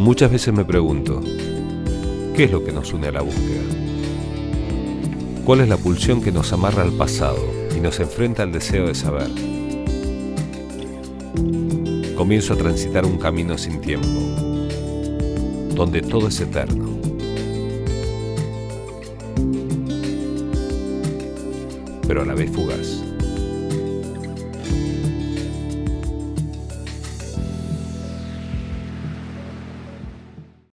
Muchas veces me pregunto, ¿qué es lo que nos une a la búsqueda? ¿Cuál es la pulsión que nos amarra al pasado y nos enfrenta al deseo de saber? Comienzo a transitar un camino sin tiempo, donde todo es eterno. pero a la vez fugaz.